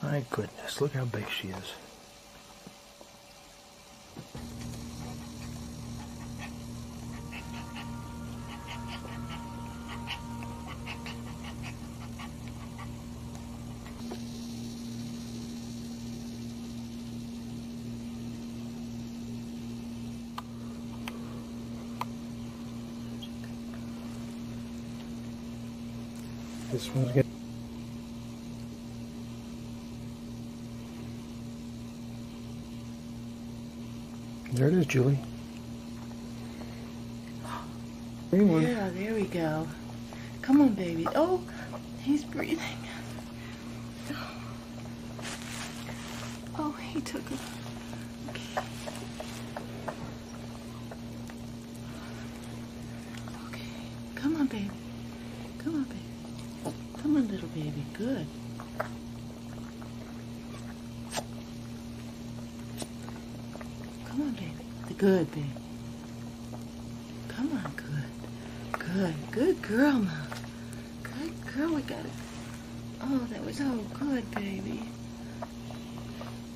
My goodness, look how big she is. This one's getting. There it is, Julie. Green one. Yeah, there we go. Come on, baby. Oh, he's breathing. Oh, he took a. Okay. Okay. Come on, baby. Come on, baby. Come on, little baby. Good. Come on, baby. Good, baby. Come on, good. Good. Good girl, Mom. Good girl. We got it. Oh, that was oh good, baby.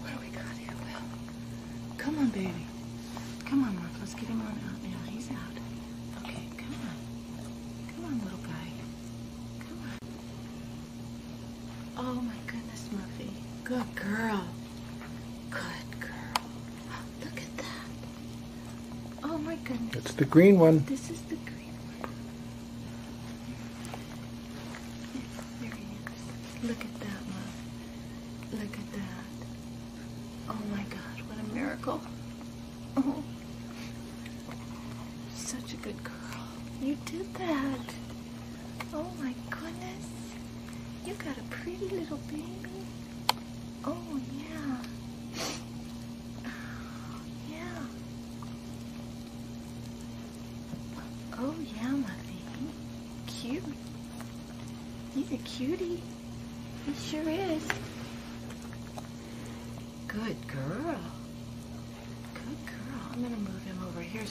What do we got here, Will? Come on, baby. Come on, Mark. Let's get him on out now. He's out. Okay, come on. Come on, little guy. Come on. Oh my goodness, Muffy. Good girl. Good girl. Look at that. Goodness. It's the green one. This is the green one. There he is. Look at that, Mom. Look at that. Oh my God, what a miracle. Oh. Such a good girl. You did that. Oh my goodness. You got a pretty little baby. Oh yeah, Muffy. Cute. He's a cutie. He sure is. Good girl. Good girl. I'm gonna move him over here.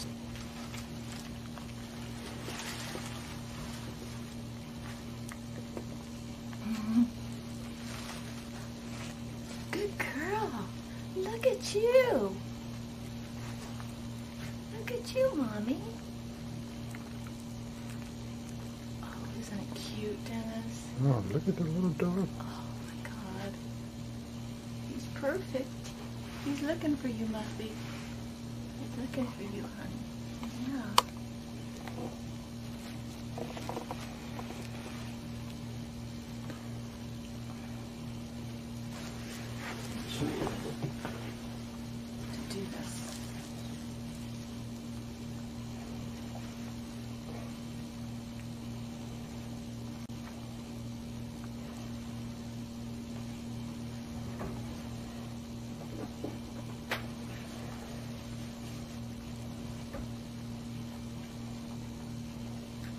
Mhm. Good girl. Look at you. Look at you, Mommy. Isn't it cute, Dennis? Oh, look at the little dog. Oh my God. He's perfect. He's looking for you, Muffy. He's looking for you, honey. Yeah. To do this.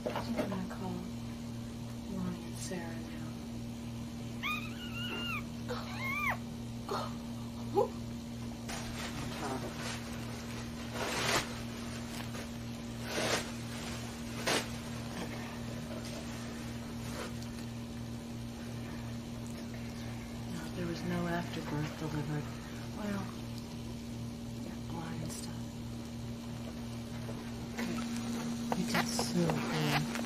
I'm gonna call Lonnie and Sarah now. No, there was no afterbirth delivered. Well, You did so good.